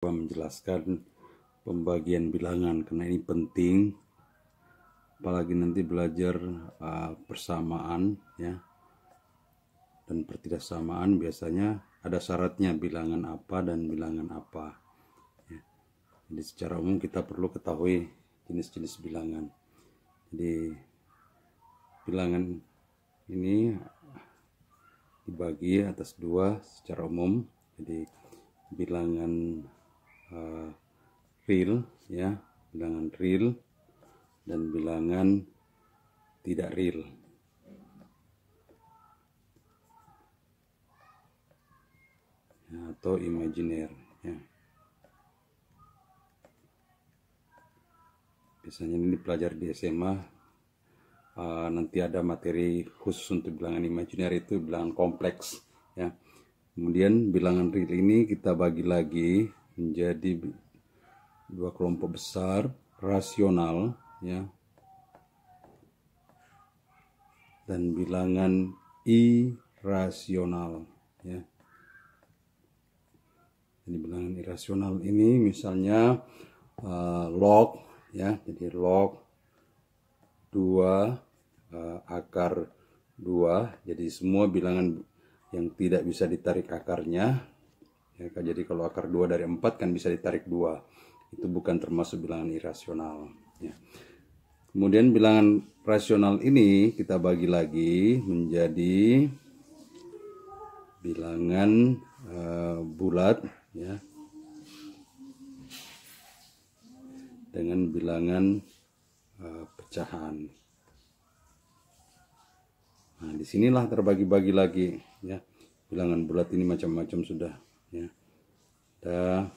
menjelaskan pembagian bilangan karena ini penting. Apalagi nanti belajar uh, persamaan ya. Dan pertidaksamaan biasanya ada syaratnya bilangan apa dan bilangan apa ya. jadi secara umum kita perlu ketahui jenis-jenis bilangan. Jadi bilangan ini dibagi atas dua secara umum. Jadi bilangan uh, real ya bilangan real dan bilangan tidak real. Atau imajiner ya. Biasanya ini dipelajari di SMA uh, eh, nanti ada materi khusus untuk bilangan imajiner itu bilangan kompleks ya. Kemudian bilangan real ini kita bagi lagi menjadi dua kelompok besar rasional ya. Dan bilangan irasional ya. Jadi bilangan irasional ini misalnya uh, log ya. Jadi log 2 uh, akar 2 jadi semua bilangan yang tidak bisa ditarik akarnya ya, jadi kalau akar 2 dari 4 kan bisa ditarik 2 itu bukan termasuk bilangan irasional ya. kemudian bilangan rasional ini kita bagi lagi menjadi bilangan uh, bulat ya. Dengan bilangan uh, pecahan. Nah di sinilah terbagi-bagi lagi ya. Bilangan bulat ini macam-macam sudah ya. Ada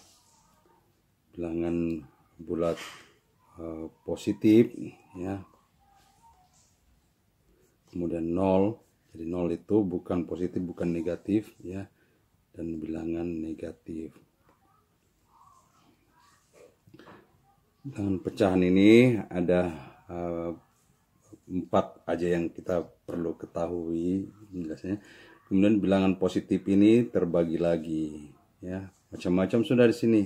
bilangan bulat uh, positif ya. Kemudian nol. Jadi nol itu bukan positif bukan negatif ya. Dan bilangan negatif. Bilangan pecahan ini ada uh, empat aja yang kita perlu ketahui jelasnya Kemudian bilangan positif ini terbagi lagi, ya macam-macam sudah di sini,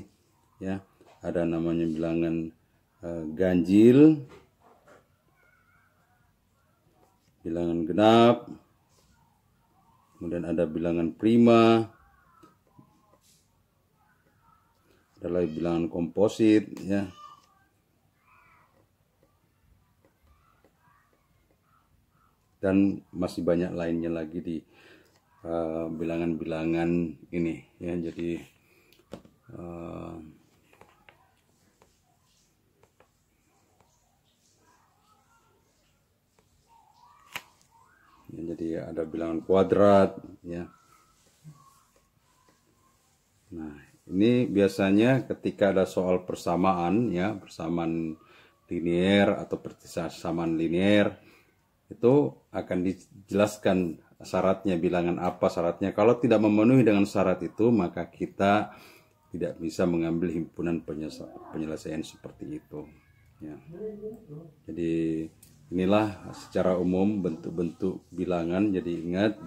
ya ada namanya bilangan uh, ganjil, bilangan genap, kemudian ada bilangan prima, ada lagi bilangan komposit, ya. Dan masih banyak lainnya lagi di bilangan-bilangan uh, ini ya. Jadi uh, ya, jadi ada bilangan kuadrat ya. Nah ini biasanya ketika ada soal persamaan ya persamaan linier atau persamaan linier itu akan dijelaskan syaratnya bilangan apa syaratnya. Kalau tidak memenuhi dengan syarat itu maka kita tidak bisa mengambil himpunan penyelesaian seperti itu. Ya. Jadi inilah secara umum bentuk-bentuk bilangan. Jadi ingat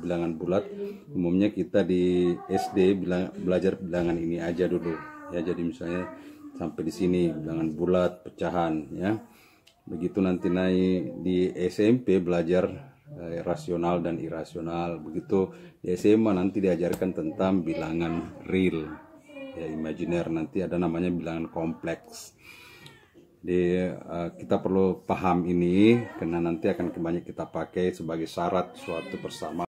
bilangan bulat umumnya kita di SD bilang, belajar bilangan ini aja dulu. Ya jadi misalnya sampai di sini bilangan bulat pecahan ya begitu nanti naik di SMP belajar eh, rasional dan irasional. Begitu di SMA nanti diajarkan tentang bilangan real, ya imajiner nanti ada namanya bilangan kompleks. Jadi uh, kita perlu paham ini karena nanti akan banyak kita pakai sebagai syarat suatu persamaan.